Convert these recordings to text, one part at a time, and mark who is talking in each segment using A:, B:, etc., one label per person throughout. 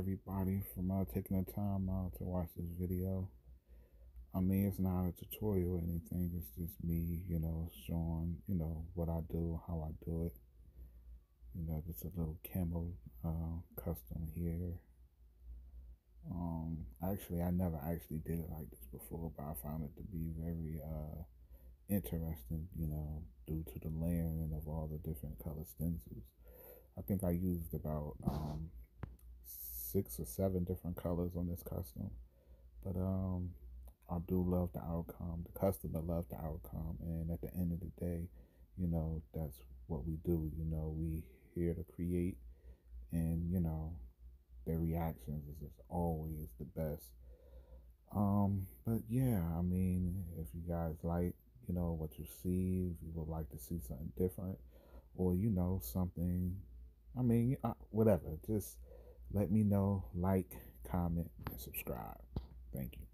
A: everybody for uh, taking the time out to watch this video. I mean, it's not a tutorial or anything. It's just me, you know, showing, you know, what I do, how I do it. You know, just a little camo uh, custom here. Um, actually, I never actually did it like this before, but I found it to be very uh, interesting, you know, due to the layering of all the different color stencils. I think I used about um, six or seven different colors on this custom. But um, I do love the outcome. The customer loved the outcome. And at the end of the day, you know, that's what we do. You know, we here to create and, you know, their reactions is just always the best. Um, but yeah, I mean, if you guys like, you know, what you see, if you would like to see something different, or you know, something, I mean, uh, whatever, just let me know, like, comment, and subscribe. Thank you.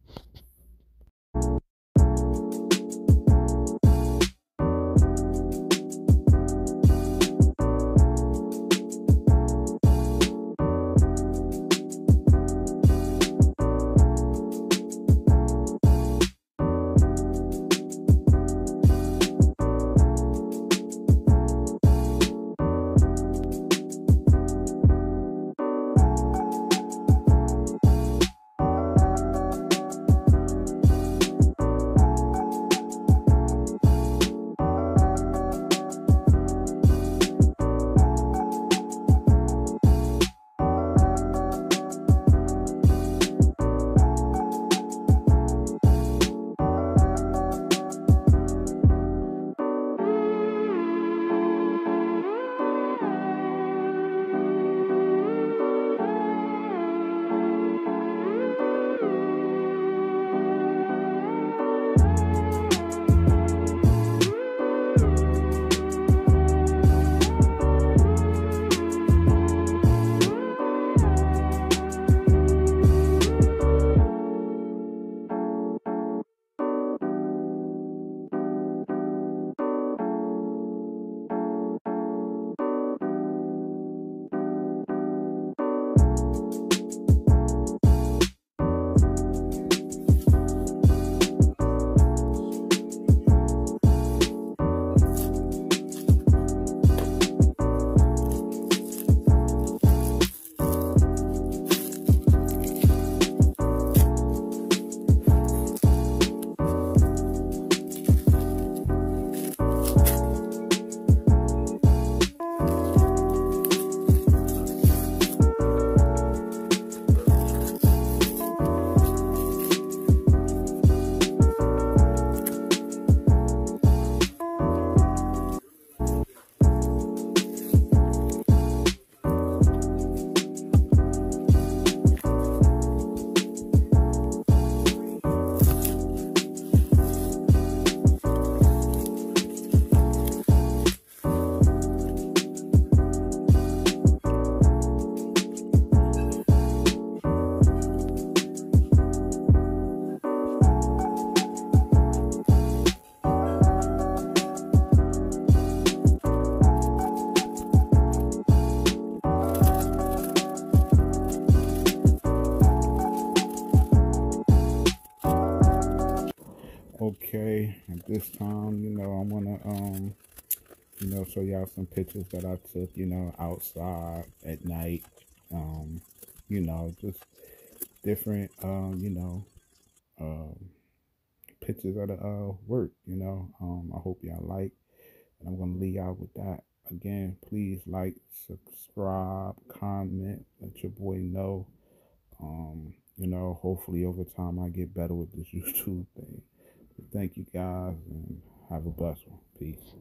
A: At this time you know i'm gonna um you know show y'all some pictures that i took you know outside at night. Um you know just different um you know um pictures of the uh work you know. Um i hope y'all like and i'm gonna leave y'all with that. Again please like subscribe comment let your boy know. Um you know hopefully over time i get better with this youtube thing Thank you guys and have a blessed one. Peace.